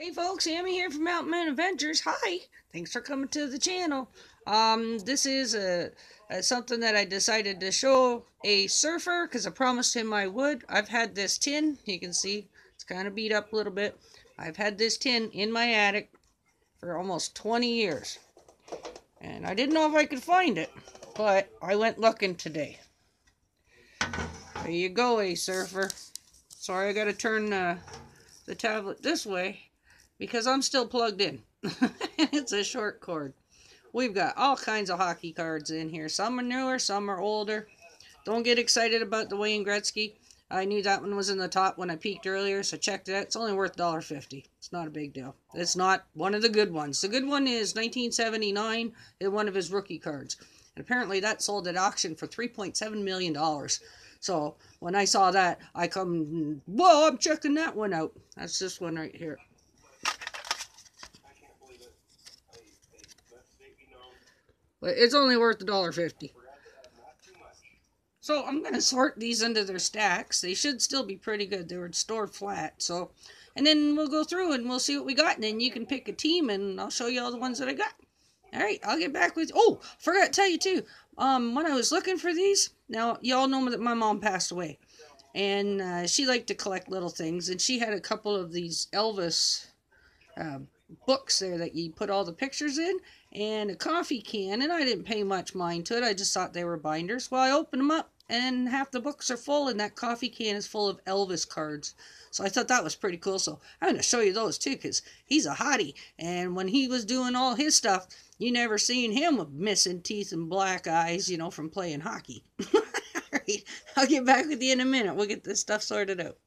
Hey folks, Amy here from Mountain Moon Adventures. Hi, thanks for coming to the channel. Um, this is a, a something that I decided to show a surfer because I promised him I would. I've had this tin. You can see it's kind of beat up a little bit. I've had this tin in my attic for almost 20 years, and I didn't know if I could find it, but I went looking today. There you go, a surfer. Sorry, I got to turn uh, the tablet this way because I'm still plugged in. it's a short cord. We've got all kinds of hockey cards in here. Some are newer, some are older. Don't get excited about the Wayne Gretzky. I knew that one was in the top when I peeked earlier, so checked it out. It's only worth $1.50. It's not a big deal. It's not one of the good ones. The good one is 1979, one of his rookie cards. And apparently that sold at auction for $3.7 million. So when I saw that, I come, whoa, I'm checking that one out. That's this one right here. But it's only worth a dollar fifty. So I'm going to sort these into their stacks. They should still be pretty good. They were stored flat. So, and then we'll go through and we'll see what we got. And then you can pick a team and I'll show you all the ones that I got. All right, I'll get back with Oh, forgot to tell you too. Um, when I was looking for these, now y'all know that my mom passed away. And uh, she liked to collect little things. And she had a couple of these Elvis uh, books there that you put all the pictures in and a coffee can and I didn't pay much mind to it. I just thought they were binders. Well, I opened them up and half the books are full and that coffee can is full of Elvis cards. So I thought that was pretty cool. So I'm going to show you those too because he's a hottie. And when he was doing all his stuff, you never seen him with missing teeth and black eyes, you know, from playing hockey. all right, I'll get back with you in a minute. We'll get this stuff sorted out.